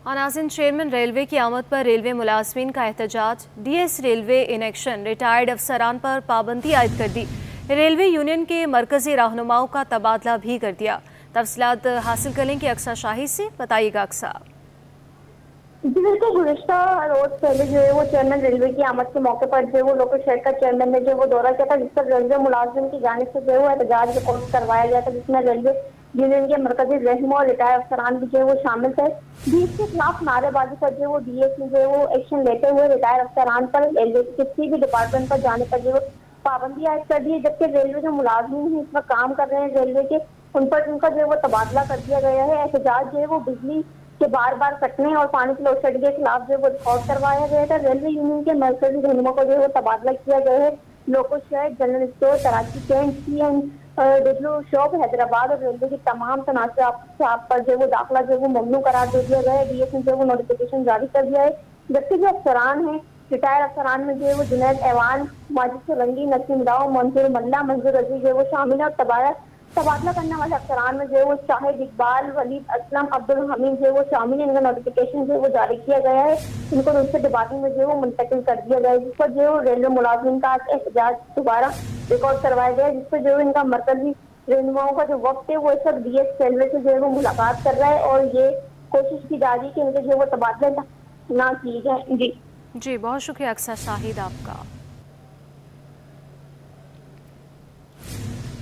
नाजिन chairman railway की आमद पर रेलवे मुलाजमीन का एहतजाज, DS railway in action, retired अफसरान पर पाबंदी आयद कर दी। रेलवे यूनियन के मरकजी रहनुमाओं का तबादला भी कर दिया। तफसलात हासिल कर लेंगे अक्सा शाही से, बताइएगा अक्सा। जी, बिल्कुल, गुजशत रोज पहले जो है वो चेयरमैन रेलवे की आमद के मौके पर जो है वो लोकल शहर का चेयरमैन ने जो वो दौरा किया था, जिस पर रेलवे मुलाजिम की जानब से जो है वो एहतजाज रिकॉर्ड करवाया गया था, जिसमें रेलवे यूनियन के मरकजी रहनुमा और रिटायर अफसरान भी जो है वो शामिल थे। बीस के खिलाफ नारेबाजी पर जो वो डी एस जो है वो एक्शन लेते हुए रिटायर अफसरान पर रेलवे किसी भी डिपार्टमेंट पर जाने पर जो पाबंदी आयद कर दी है, जबकि रेलवे जो मुलाजमीन है इसमें काम कर रहे हैं रेलवे के, उन पर उनका जो है वो तबादला कर दिया गया है। एहतजाज जो है वो बिजली के बार बार कटने और पानी की लोड शेडिंग के खिलाफ जो है वो रिकॉर्ड करवाया गया था। रेलवे यूनियन के मरकजी रहनुमा को जो है वो तबादला किया गया है। लोको शहर general store Karachi cantt C and W shop Hyderabad और रेलवे की तमाम तनाजात पर जो वो दाखिला जो वो ममनू करार दे दिया गया है डी एस जो वो नोटिफिकेशन जारी कर दिया है जबकि जो अफसरान है रिटायर अफसरान में जो है वो जुनैद एवान माजिद सोलंगी नसीम राव मंसूर मल्ला मंजूर अज़ीज़ है वो शामिल है और तबाया तबादला करने वाले अफसरान में जो है वो शाहिद इकबाल वलीद असलम अब्दुल हमीद जो है वो शामिल है इनका नोटिफिकेशन जो है वो जारी किया गया है इनको दूसरे डिपार्टमेंट में जो है वो मुंतकिल कर दिया गया है जिस पर जो है रेलवे मुलाजिम का एहतजाज दोबारा रिकॉर्ड करवाया गया जिसपे जो इनका मरकजी रहनुमाओं का जो वक्त है, वो इस वक्त डी एस कैलवे से जो है वो मुलाकात कर रहा है और ये कोशिश की जा रही है कि इनके जो वो तबादले ना किए जाए। जी। जी, बहुत शुक्रिया अक्सर शाहिद आपका।